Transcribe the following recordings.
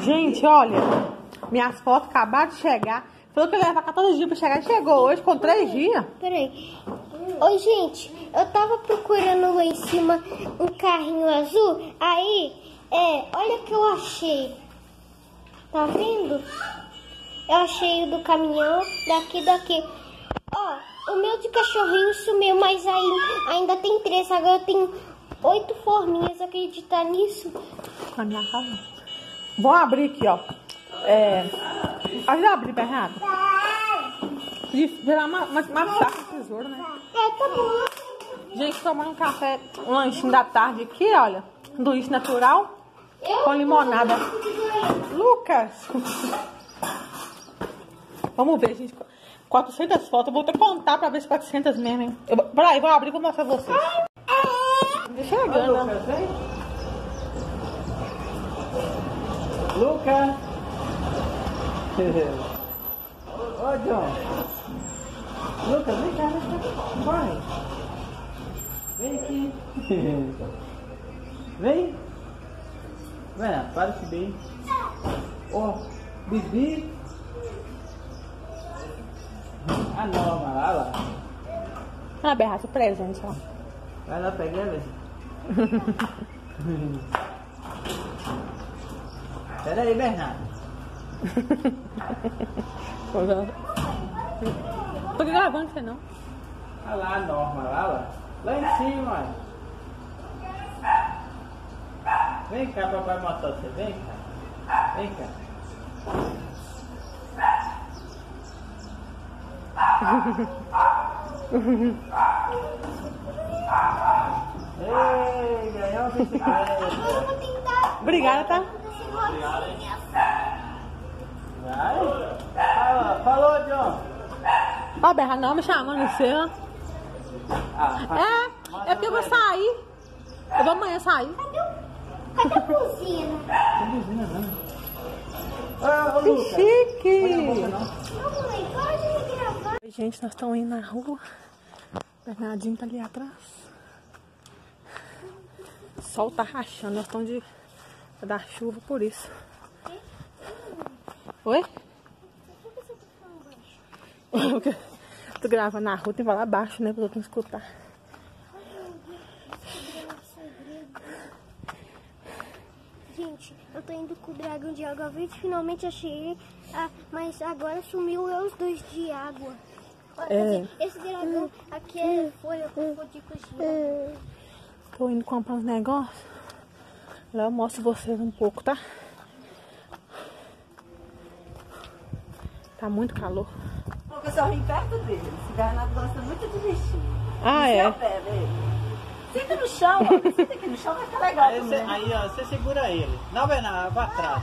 Gente, olha, minhas fotos acabaram de chegar. Falou que ia levar 14 dias pra chegar. Chegou hoje com 3 dias. Peraí. Oi, gente, eu tava procurando lá em cima um carrinho azul. Aí, é, olha o que eu achei. Tá vendo? Eu achei o do caminhão, daqui, daqui. Ó, o meu de cachorrinho sumiu, mas aí ainda tem três. Agora tem oito forminhas. Acreditar nisso? Na minha casa. Vamos abrir aqui, ó. É. Ajuda a abrir, Bernardo. De virar uma, uma, uma tesouro, né? Gente, tomando um café, um lanchinho da tarde aqui, olha. Sanduíche natural com limonada. Lucas! Vamos ver, gente. 400 fotos. Eu vou que contar pra ver se 400 mesmo, hein? Eu, peraí, vou abrir e vou mostrar pra vocês. Tá. Lucas, vem. Lucas. Ô, John. Lucas, vem cá, vem cá. Vai. Vem aqui. Vem. Vem, para subir. Ó, Bibi. Ah, não, mas lá, lá. Ah, Berraça, presente, ó. Vai lá pegar, velho. Pera aí, Bernardo. Tô gravando você não. Olha lá a norma, lá, lá. Lá em cima, olha. Vem cá, papai mostrar você. Vem cá. Vem cá. Ei, ganhou uma bicicleta. Obrigada, tá? Vai. Fala, falou, John. Ó, Berra, não me chamando você. Ah. É, é porque eu vou sair. Eu vou amanhã sair. Cadê a? Não buzina, não. Ah, Que chique. Gente, nós estamos indo na rua. Bernardinho tá ali atrás. O sol tá rachando, nós estamos de da chuva por isso. Oi? Porque Tu grava na rua, tem que falar baixo, né? Pra outro não escutar. Gente, eu tô indo com o dragão de água verde, finalmente achei ele, ah, mas agora sumiu os dois de água. Olha, É. Esse dragão aqui é folha com cutículas de água. Tô indo comprar uns negócios. Lá eu mostro vocês um pouco, tá? Tá muito calor. O cachorrinho perto dele. Esse Bernardo gosta muito de bichinho. Ah, Seu é? pé. Senta no chão, ó. Senta aqui no chão, vai ficar legal Aí, você, aí, ó, você segura ele. Não, Bernardo, pra trás.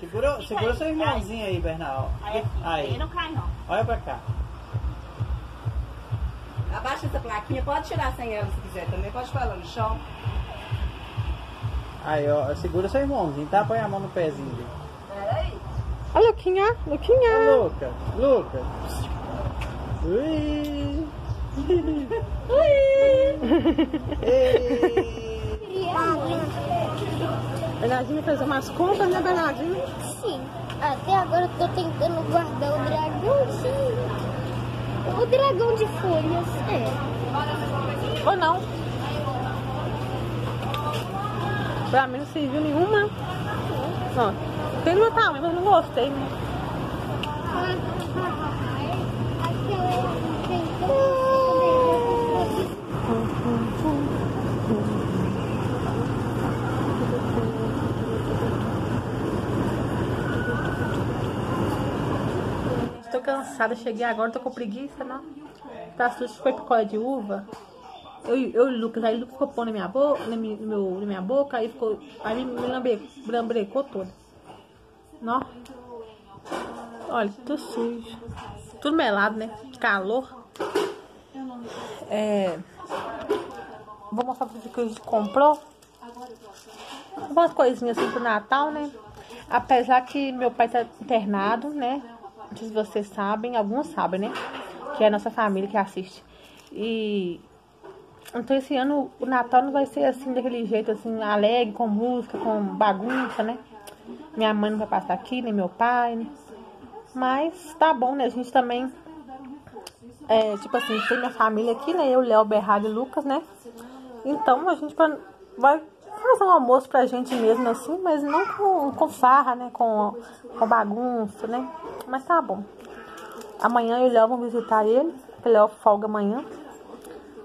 Segura, segura seu irmãozinho aí, Bernardo. Aí, Aí, aí não cai, não. olha pra cá. Abaixa essa plaquinha, pode tirar sem ela se quiser também, pode falar no chão. Aí, ó, segura seu irmãozinho, tá? Põe a mão no pezinho dele. Peraí. Ó, Luquinha, Luquinha. Ô, Lucas, Lucas. Ui. Ei. Bernardinho fez umas compras, né, Bernardinho? Sim, até agora eu tô tentando guardar o dragãozinho. O dragão de folhas, é. Ou não? Pra mim não serviu nenhuma. Ó, tem no tamanho, mas não gostei, né? Estou cansada, cheguei agora, tô com preguiça, não. Tá sujo, foi picolé de uva. Eu, eu e Lucas, aí o Lucas ficou pondo na minha boca, na minha, meu, na minha boca, aí ficou. Aí me lambe, lambrecou toda. Nó. Olha, tudo sujo. Tudo melado, né? Calor. É. Vou mostrar pra vocês que a gente comprou. Umas coisinhas assim pro Natal, né? Apesar que meu pai tá internado, né? Não sei se vocês sabem, alguns sabem, né? Que é a nossa família que assiste. E Então esse ano o Natal não vai ser assim, daquele jeito assim, alegre, com música, com bagunça, né? Minha mãe não vai passar aqui, nem meu pai. Né? Mas tá bom, né? A gente também. É, tipo assim, tem minha família aqui, né? Eu, Léo, Berrado e Lucas, né? Então a gente vai fazer um almoço pra gente mesmo assim, mas não com, com farra, né? Com, com bagunça, né? Mas tá bom. Amanhã eu e o Léo vão visitar ele, o Léo folga amanhã.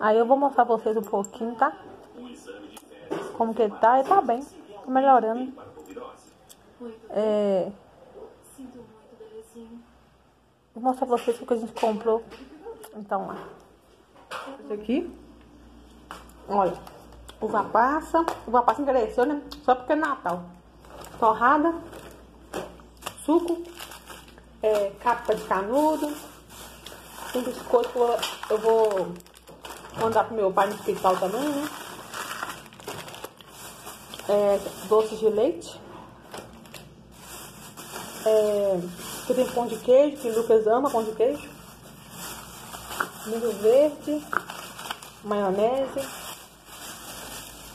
Aí eu vou mostrar pra vocês um pouquinho, tá? Como que ele tá, ele tá bem, tá melhorando. É... Vou mostrar pra vocês o que a gente comprou. Então, lá. Esse aqui. Olha. Uva passa. Uva passa encareceu, né? Só porque é Natal. Torrada. Suco. É, capa de canudo. Tem biscoito eu vou mandar pro meu pai no hospital também, né? É, doce de leite. É, que tem pão de queijo, que o Lucas ama pão de queijo. Milho verde. Maionese.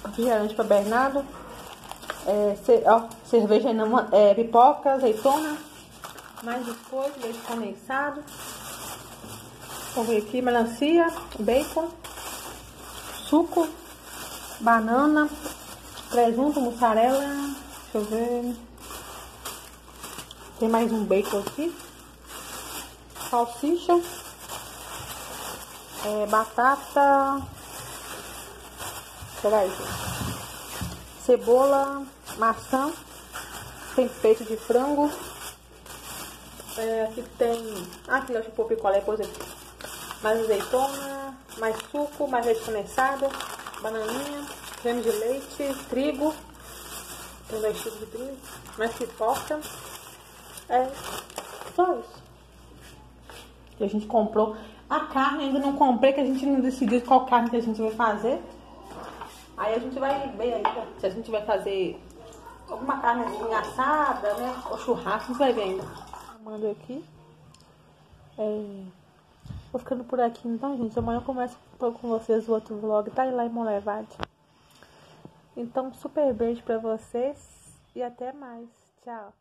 Refrigerante para Bernardo. É, ce, ó, cerveja é, pipoca, azeitona. Mais biscoito, leite condensado. Vamos ver aqui, melancia, bacon suco, banana, presunto, mussarela, deixa eu ver. Tem mais um bacon aqui. Salsicha. É, batata. Peraí. Cebola, maçã. Tem peito de frango. É, aqui tem. Ah, aqui eu pôr picolé depois aqui. Mais azeitona mais suco, mais leite condensado, bananinha, creme de leite, trigo, tem dois tipos de trigo, mais pipoca. É só isso. E a gente comprou. A carne ainda não comprei, que a gente não decidiu qual carne que a gente vai fazer. Aí a gente vai ver aí se a gente vai fazer alguma carne assim assada, né? Ou churrasco, a gente vai ver ainda. Manda aqui. É... Vou ficando por aqui então, gente. Amanhã eu começo com vocês o outro vlog, tá? E lá em Monlevade. Então, super beijo pra vocês e até mais. Tchau.